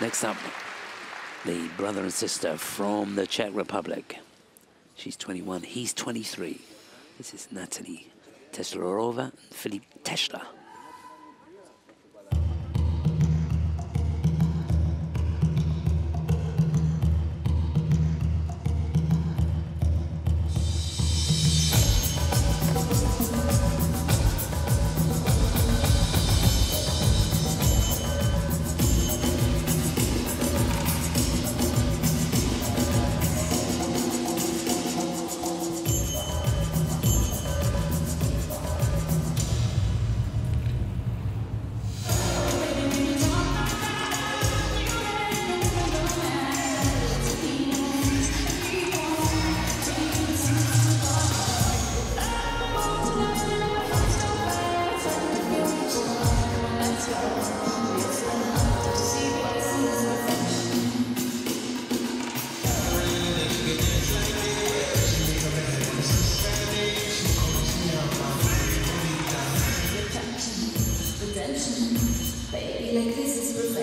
Next up, the brother and sister from the Czech Republic. She's 21, he's 23. This is Natalie Taschlerova and Filip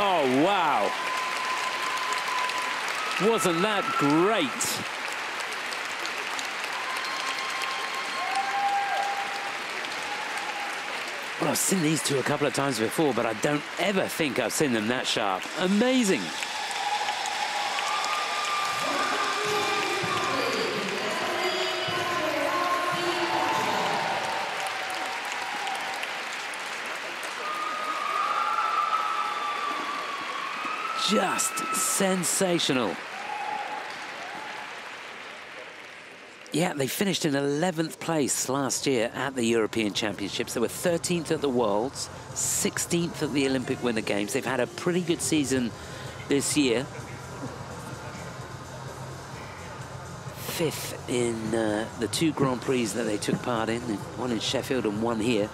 Oh, wow. Wasn't that great? Well, I've seen these two a couple of times before, but I don't ever think I've seen them that sharp. Amazing. Just sensational. Yeah, they finished in 11th place last year at the European Championships. They were 13th at the Worlds, 16th at the Olympic Winter Games. They've had a pretty good season this year. Fifth in uh, the two Grand Prix that they took part in, one in Sheffield and one here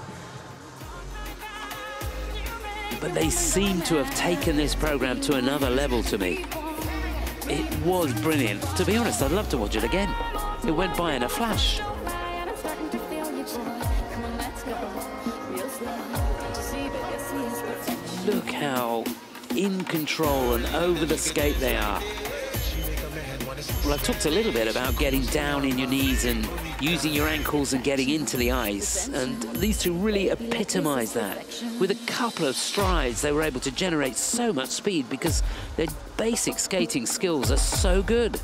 but they seem to have taken this program to another level to me. It was brilliant. To be honest, I'd love to watch it again. It went by in a flash. Look how in control and over the skate they are. Well, I've talked a little bit about getting down in your knees and using your ankles and getting into the ice. And these two really epitomise that. With a couple of strides, they were able to generate so much speed because their basic skating skills are so good.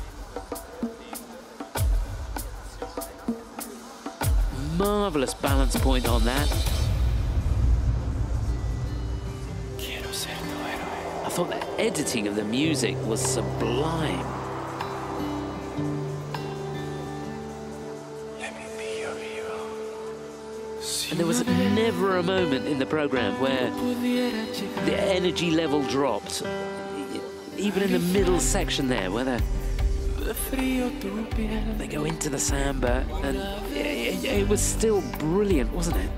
marvelous balance point on that. I thought the editing of the music was sublime. And there was never a moment in the program where the energy level dropped. Even in the middle section there, where they they go into the samba, and it, it was still brilliant, wasn't it?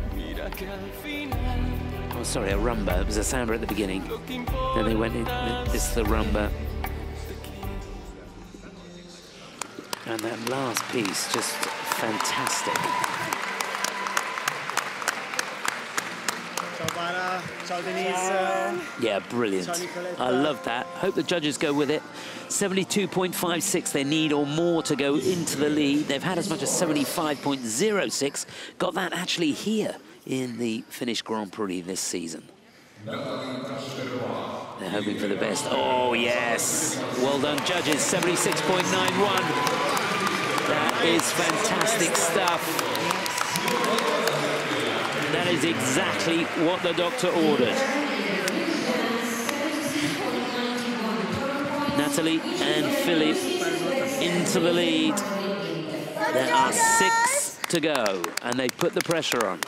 Oh, sorry, a rumba. It was a samba at the beginning. Then they went in, this is the rumba. And that last piece, just fantastic. Yeah, brilliant. I love that. Hope the judges go with it. 72.56 they need or more to go into the lead. They've had as much as 75.06. Got that actually here in the Finnish Grand Prix this season. They're hoping for the best. Oh, yes. Well done, judges. 76.91. That is fantastic stuff. Is exactly what the doctor ordered. Natalie and Filip into the lead. There are six to go, and they put the pressure on.